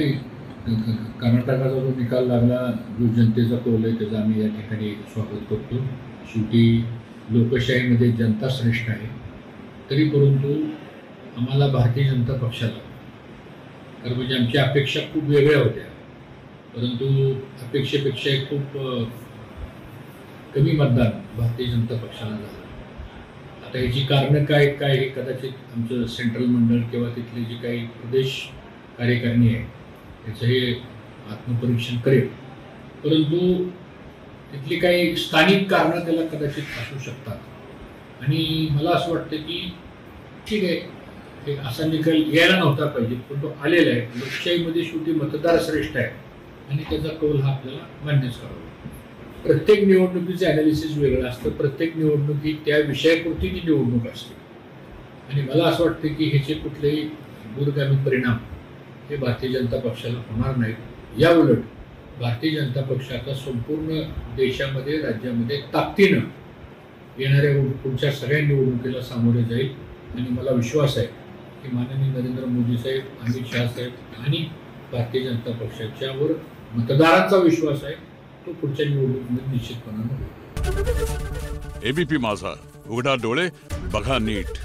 नाही. कर्नाटकाचा जो निकाल लागला जो जनतेचा कौल आहे त्याचा आम्ही या ठिकाणी स्वागत करतो. शेवटी लोकशाहीमध्ये जनता श्रेष्ठ आहे. तरी परंतु आम्हाला भारतीय जनता पक्षाला तर म्हणजे आमच्या अपेक्षा खूप वेगळ्या होत्या. परंतु अपेक्षेपेक्षा खूप कमी मतदान भारतीय जनता पक्षाला झालं. आता याची कारणं काय काय हे कदाचित आमचं सेंट्रल मंडळ किंवा तिथले जे काही प्रदेश कार्यकारिणी आहे त्याचं हे आत्मपरीक्षण करेल. परंतु तिथली काही स्थानिक कारणं त्याला कदाचित असू शकतात. आणि मला असं वाटतं की ठीक आहे हे असा निकाल यायला नव्हता पाहिजे पण तो आलेला आहे. लोकशाहीमध्ये शेवटी मतदार श्रेष्ठ आहे. आणि त्याचा कौल हा आपल्याला मान्यच करावा प्रत्येक निवडणुकीचं अनालिसिस वेगळं असतं. प्रत्येक निवडणुकीत त्या विषयापुरती ती निवडणूक असते. आणि मला असं वाटतं की ह्याचे कुठलेही दूरगामी परिणाम हे भारतीय जनता पक्षाला होणार नाहीत. या उलट भारतीय जनता पक्ष आता संपूर्ण देशामध्ये राज्यामध्ये ताकदीनं येणाऱ्या पुढच्या सगळ्या निवडणुकीला सामोरे जाईल. आणि मला विश्वास आहे की माननीय नरेंद्र मोदी साहेब अमित शहा साहेब आणि भारतीय जनता पक्षाच्यावर मतदारांचा विश्वास आहे. तो पुढच्या निवडणुकीमध्ये निश्चितपणानं एबीपी माझा उघडा डोळे बघा नीट.